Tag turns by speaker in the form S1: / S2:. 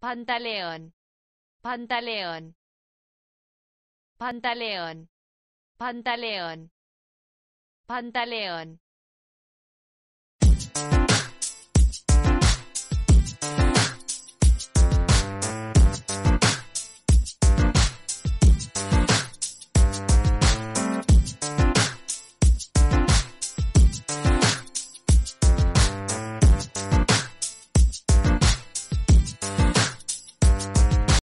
S1: pantaleón, pantaleón, pantaleón, pantaleón, pantaleón.